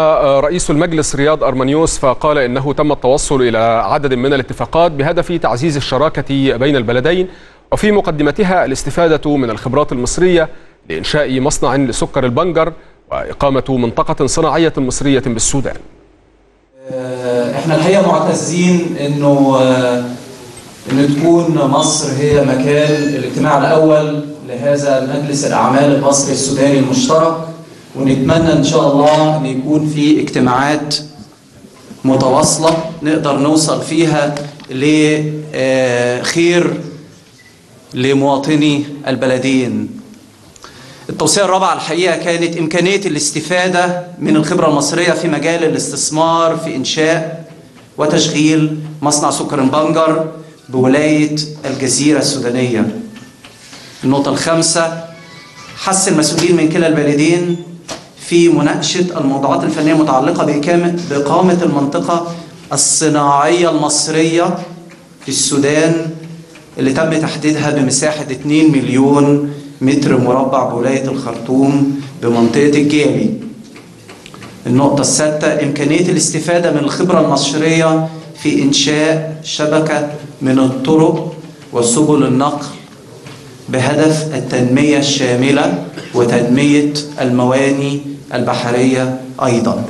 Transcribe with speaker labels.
Speaker 1: رئيس المجلس رياض أرمانيوس فقال إنه تم التوصل إلى عدد من الاتفاقات بهدف تعزيز الشراكة بين البلدين وفي مقدمتها الاستفادة من الخبرات المصرية لإنشاء مصنع لسكر البنجر وإقامة منطقة صناعية مصرية بالسودان.
Speaker 2: إحنا الحقيقة معتزين إنه ان تكون مصر هي مكان الاجتماع الأول لهذا مجلس الأعمال المصري السوداني المشترك. ونتمنى إن شاء الله أن يكون في اجتماعات متواصلة نقدر نوصل فيها لخير لمواطني البلدين التوصية الرابعة الحقيقة كانت إمكانية الاستفادة من الخبرة المصرية في مجال الاستثمار في إنشاء وتشغيل مصنع سكر بنجر بولاية الجزيرة السودانية. النقطة الخامسة حث المسؤولين من كلا البلدين في مناقشة الموضوعات الفنية المتعلقة بإقامة المنطقة الصناعية المصرية في السودان اللي تم تحديدها بمساحة 2 مليون متر مربع بولاية الخرطوم بمنطقة الجيلي النقطة السادسة إمكانية الاستفادة من الخبرة المصرية في إنشاء شبكة من الطرق وسبل النقل بهدف التنمية الشاملة وتنمية المواني البحرية أيضاً.